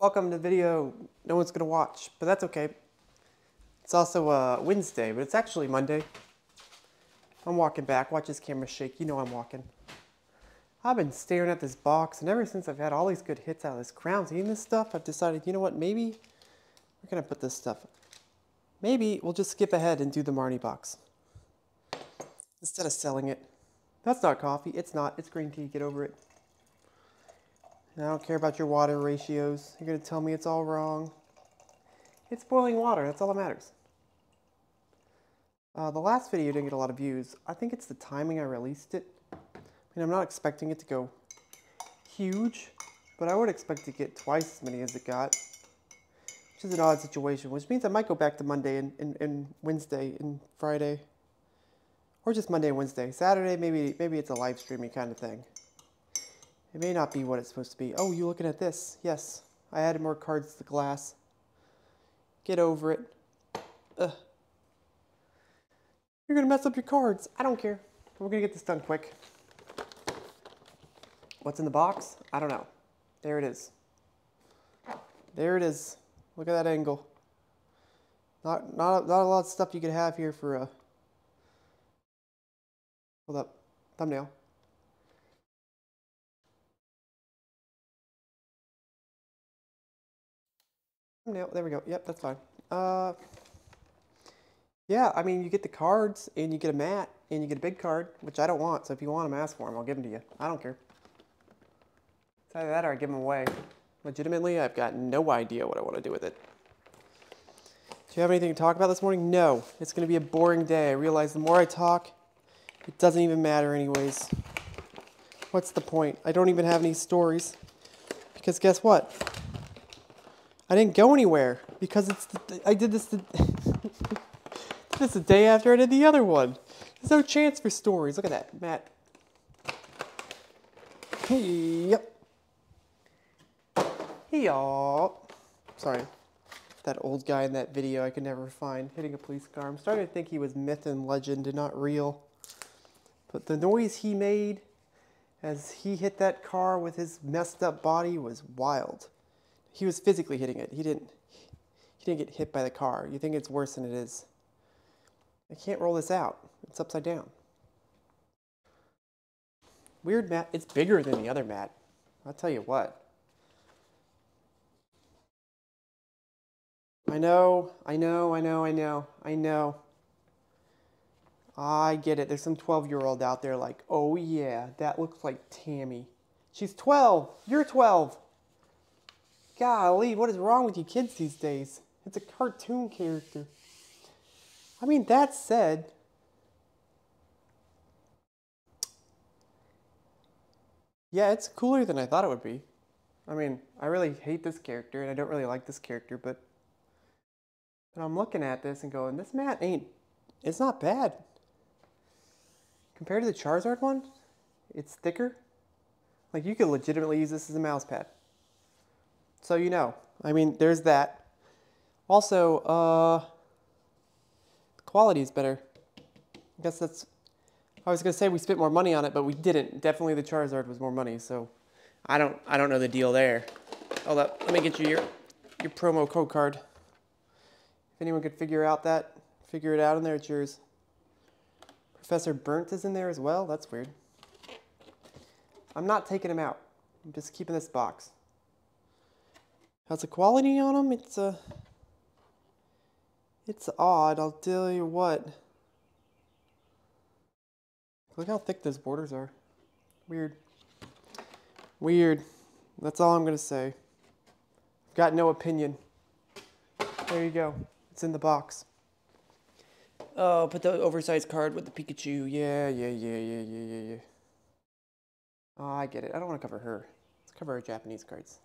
welcome to the video no one's gonna watch, but that's okay. It's also uh, Wednesday, but it's actually Monday. I'm walking back, watch this camera shake, you know I'm walking. I've been staring at this box, and ever since I've had all these good hits out of this Crown Zenith this stuff, I've decided, you know what, maybe we're gonna put this stuff. Maybe we'll just skip ahead and do the Marnie box. Instead of selling it. That's not coffee, it's not, it's green tea, get over it. And I don't care about your water ratios. You're going to tell me it's all wrong. It's boiling water. That's all that matters. Uh, the last video didn't get a lot of views. I think it's the timing I released it. I mean, I'm not expecting it to go huge, but I would expect to get twice as many as it got, which is an odd situation, which means I might go back to Monday and, and, and Wednesday and Friday, or just Monday and Wednesday. Saturday, maybe, maybe it's a live streaming kind of thing. It may not be what it's supposed to be. Oh, you looking at this? Yes. I added more cards to the glass. Get over it. Ugh. You're to mess up your cards. I don't care. We're to get this done quick. What's in the box? I don't know. There it is. There it is. Look at that angle. Not, not, not a lot of stuff you could have here for a... Hold up. Thumbnail. No, there we go. Yep, that's fine. Uh, yeah, I mean, you get the cards, and you get a mat, and you get a big card, which I don't want. So if you want them, ask for them. I'll give them to you. I don't care. It's either that or I give them away. Legitimately, I've got no idea what I want to do with it. Do you have anything to talk about this morning? No. It's going to be a boring day. I realize the more I talk, it doesn't even matter anyways. What's the point? I don't even have any stories. Because guess what? I didn't go anywhere because it's the, I did this the, this the day after I did the other one. There's no chance for stories. Look at that, Matt. Yep. Y'all. Sorry. That old guy in that video I could never find hitting a police car. I'm starting to think he was myth and legend and not real. But the noise he made as he hit that car with his messed up body was wild he was physically hitting it. He didn't he didn't get hit by the car. You think it's worse than it is. I can't roll this out. It's upside down. Weird mat. It's bigger than the other mat. I'll tell you what. I know, I know, I know, I know, I know. I get it. There's some 12 year old out there like, oh yeah, that looks like Tammy. She's 12. You're 12. Golly, what is wrong with you kids these days? It's a cartoon character. I mean, that said, yeah, it's cooler than I thought it would be. I mean, I really hate this character and I don't really like this character, but, but I'm looking at this and going, this mat ain't, it's not bad. Compared to the Charizard one, it's thicker. Like you could legitimately use this as a mouse pad. So you know, I mean, there's that. Also, uh, the quality is better. I guess that's, I was gonna say we spent more money on it, but we didn't. Definitely the Charizard was more money, so I don't, I don't know the deal there. Hold up, let me get you your, your promo code card. If anyone could figure out that, figure it out in there, it's yours. Professor Burnet is in there as well, that's weird. I'm not taking him out. I'm just keeping this box. How's the quality on them? It's a, uh, it's odd. I'll tell you what. Look how thick those borders are. Weird. Weird. That's all I'm gonna say. Got no opinion. There you go. It's in the box. Oh, put the oversized card with the Pikachu. Yeah, yeah, yeah, yeah, yeah, yeah, yeah. Oh, I get it. I don't want to cover her. Let's cover our Japanese cards.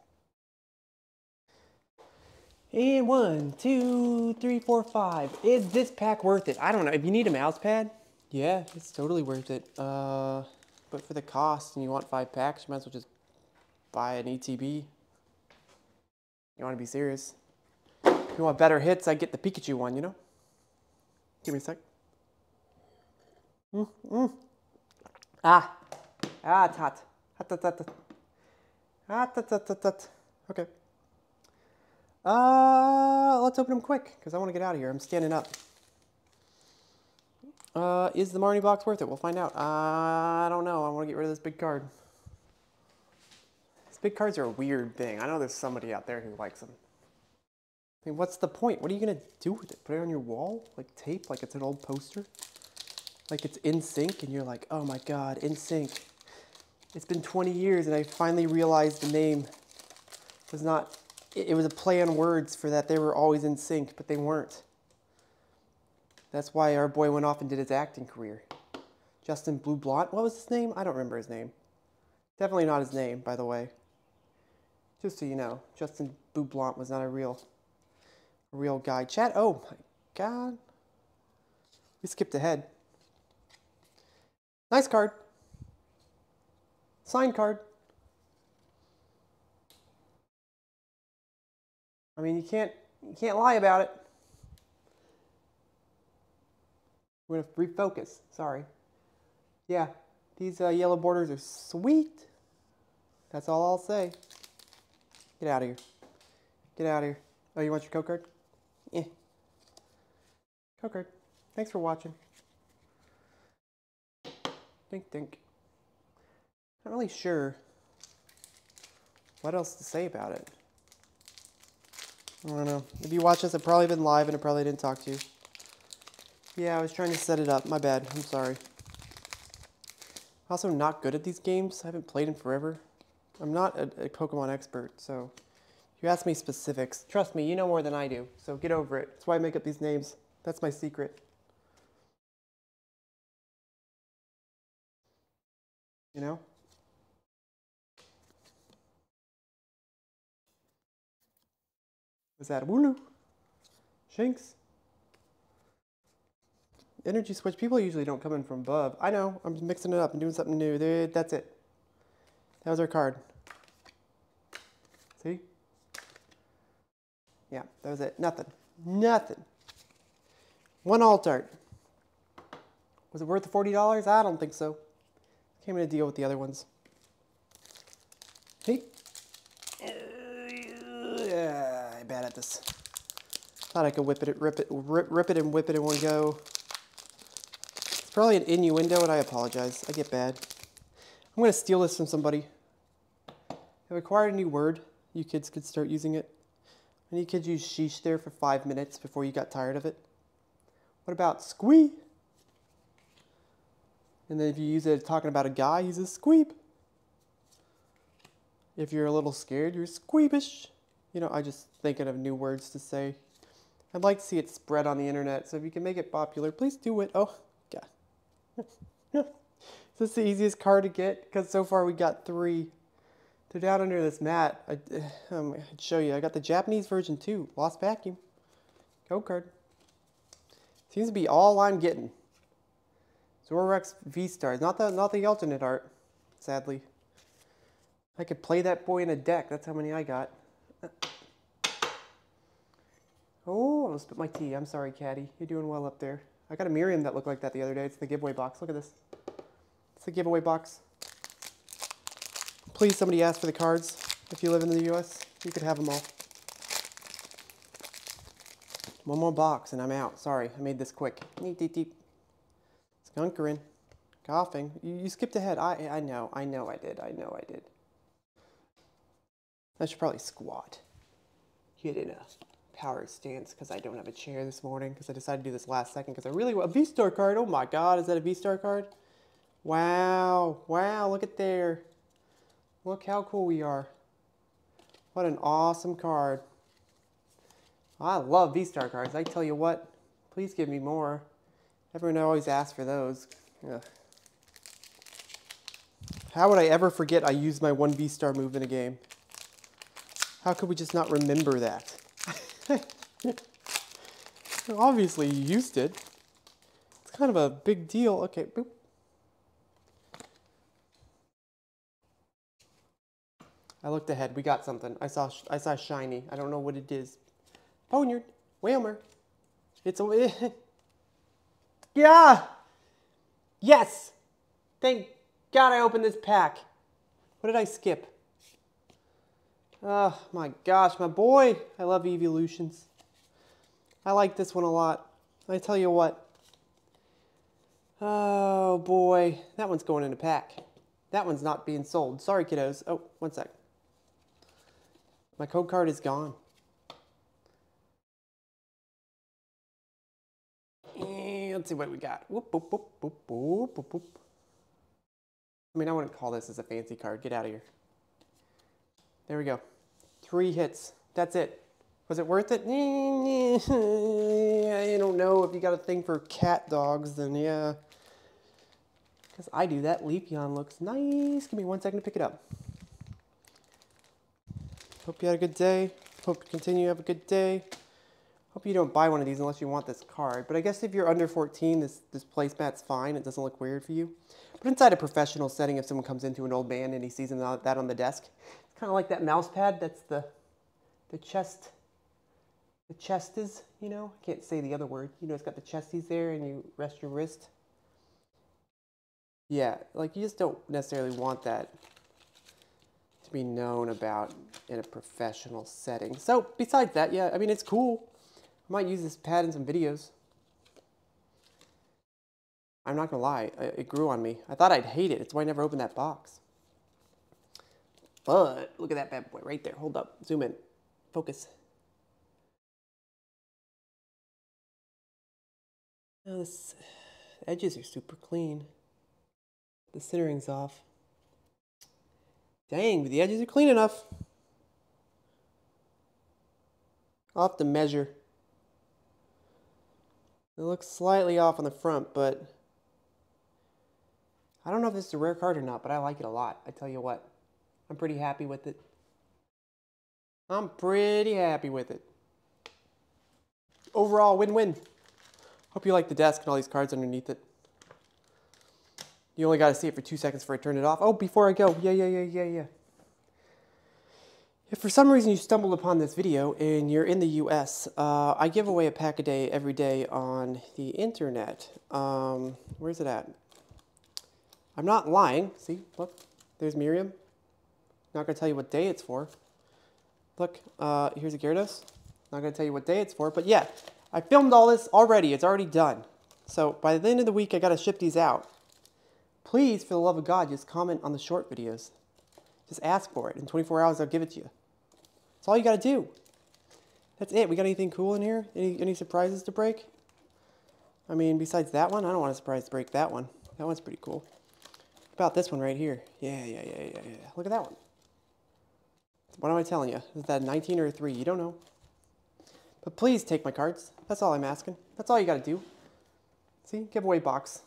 And one, two, three, four, five. Is this pack worth it? I don't know. If you need a mouse pad, yeah, it's totally worth it. Uh, but for the cost and you want five packs, you might as well just buy an ETB. You want to be serious. If you want better hits, I get the Pikachu one, you know? Give me a sec. Mm, mm. Ah. Ah, it's hot. Hot, hot, hot, hot. Hot, hot, hot, hot, hot. Okay. Uh, let's open them quick because I want to get out of here. I'm standing up. Uh, is the Marnie box worth it? We'll find out. Uh, I don't know. I want to get rid of this big card. These big cards are a weird thing. I know there's somebody out there who likes them. I mean, what's the point? What are you going to do with it? Put it on your wall? Like tape? Like it's an old poster? Like it's NSYNC and you're like, oh my god, NSYNC. It's been 20 years and I finally realized the name was not, it, was a play on words for that they were always in sync, but they weren't. That's why our boy went off and did his acting career. Justin Blue Blunt, what was his name? I don't remember his name. Definitely not his name, by the way. Just so you know, Justin Blue Blunt was not a real, a real guy. Chat, oh my god. We skipped ahead. Nice card. Signed card. I mean, you can't you can't lie about it. We're gonna refocus. Sorry. Yeah, these uh, yellow borders are sweet. That's all I'll say. Get out of here. Get out of here. Oh, you want your code card? Yeah. Code card. Thanks for watching. Think, think. Not really sure what else to say about it. I don't know. If you watch this, I've probably been live and I probably didn't talk to you. Yeah, I was trying to set it up. My bad. I'm sorry. Also not good at these games. I haven't played in forever. I'm not a, a Pokemon expert, so if you ask me specifics, trust me, you know more than I do. So get over it. That's why I make up these names. That's my secret. You know? Was that Wooloo? Shinx? Energy switch. People usually don't come in from above. I know. I'm mixing it up and doing something new. There, that's it. That was our card. See? Yeah, that was it. Nothing. Nothing. One alt art. Was it worth the $40? I don't think so. Came in a deal with the other ones. Hey. This. Thought I could whip it, rip it, rip, rip it and whip it in one go. It's probably an innuendo and I apologize. I get bad. I'm gonna steal this from somebody. I've acquired a new word. You kids could start using it. Any kids use sheesh there for five minutes before you got tired of it? What about squee? And then if you use it talking about a guy, he's a squeeb. If you're a little scared, you're squeebish. You know, I just thinking of new words to say. I'd like to see it spread on the internet, so if you can make it popular, please do it. Oh, God. Is this the easiest card to get? Because so far we got three. They're down under this mat. I, um, I'd show you. I got the Japanese version too. Lost vacuum. Code card. Seems to be all I'm getting. Zoroark V-Stars. Not the, not the alternate art, sadly. I could play that boy in a deck. That's how many I got. Oh, I spit my tea. I'm sorry, Caddy. You're doing well up there. I got a Miriam that looked like that the other day. It's the giveaway box. Look at this. It's the giveaway box. Please, somebody ask for the cards. If you live in the U.S., you could have them all. One more box and I'm out. Sorry, I made this quick. Neep, deep, deep. Skunkering. Coughing. You, you skipped ahead. I, I know. I know I did. I know I did. I should probably squat. Get in a power stance because I don't have a chair this morning because I decided to do this last second because I really want a V-Star card. Oh my God, is that a V-Star card? Wow. Wow, look at there. Look how cool we are. What an awesome card. I love V-Star cards. I tell you what, please give me more. Everyone always asks for those. Ugh. How would I ever forget I used my one V-Star move in a game? How could we just not remember that? Obviously you used it. It's kind of a big deal. Okay, boop. I looked ahead. We got something. I saw I saw shiny. I don't know what it is. Ponyard. Wailmer. It's a... yeah! Yes! Thank God I opened this pack. What did I skip? Oh my gosh, my boy. I love Eeveelutions. I like this one a lot. I tell you what. Oh boy, that one's going in a pack. That one's not being sold. Sorry, kiddos. Oh, one sec. My code card is gone. And let's see what we got. Whoop, whoop, whoop, whoop, whoop, whoop, whoop. I mean, I wouldn't call this as a fancy card. Get out of here. There we go. Three hits. That's it. Was it worth it? I don't know. If you got a thing for cat dogs, then yeah. Because I do that. Leafeon looks nice. Give me one second to pick it up. Hope you had a good day. Hope you continue to have a good day. Hope you don't buy one of these unless you want this card. But I guess if you're under 14, this, this placemat's fine. It doesn't look weird for you. But inside a professional setting, if someone comes into an old man and he sees that on the desk, kind of like that mouse pad. That's the, the chest, the chest is, you know, I can't say the other word. You know, it's got the chesties there and you rest your wrist. Yeah, like you just don't necessarily want that to be known about in a professional setting. So besides that, yeah, I mean, it's cool. I might use this pad in some videos. I'm not gonna lie, it grew on me. I thought I'd hate it. It's why I never opened that box. But look at that bad boy right there. Hold up, zoom in, focus. Oh, the edges are super clean. The centering's off. Dang, but the edges are clean enough. I'll have to measure. It looks slightly off on the front, but I don't know if this is a rare card or not, but I like it a lot. I tell you what, I'm pretty happy with it. I'm pretty happy with it. Overall, win-win. Hope you like the desk and all these cards underneath it. You only got to see it for two seconds before I turn it off. Oh, before I go, yeah, yeah, yeah, yeah, yeah. If for some reason you stumbled upon this video and you're in the US, uh, I give away a pack a day every day on the internet. Um, where's it at? I'm not lying. See, look, there's Miriam. Not going to tell you what day it's for. Look, uh, here's a Gyarados. Not going to tell you what day it's for, but yeah, I filmed all this already. It's already done. So by the end of the week, I got to ship these out. Please, for the love of God, just comment on the short videos. Just ask for it. In 24 hours, I'll give it to you. That's all you got to do. That's it. We got anything cool in here? Any, any surprises to break? I mean, besides that one, I don't want a surprise to break that one. That one's pretty cool. About this one right here. Yeah, yeah, yeah, yeah, yeah. Look at that one. What am I telling you? Is that 19 or a 3? You don't know. But please take my cards. That's all I'm asking. That's all you got to do. See? Giveaway box.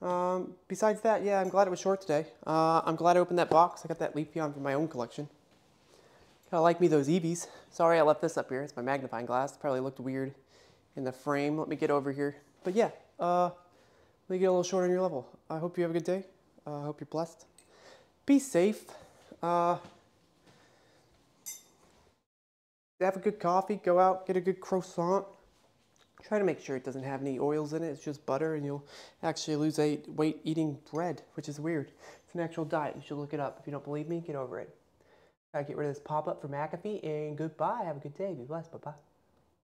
Um, besides that, yeah, I'm glad it was short today. Uh, I'm glad I opened that box. I got that Leafeon from my own collection. Kind of like me those Eevees. Sorry I left this up here. It's my magnifying glass. Probably looked weird in the frame. Let me get over here. But yeah, uh, let me get a little short on your level. I hope you have a good day. I uh, hope you're blessed. Be safe. Uh, have a good coffee. Go out, get a good croissant. Try to make sure it doesn't have any oils in it. It's just butter, and you'll actually lose weight eating bread, which is weird. It's an actual diet. You should look it up. If you don't believe me, get over it. Gotta get rid of this pop-up for McAfee, and goodbye. Have a good day. Be blessed. Bye-bye.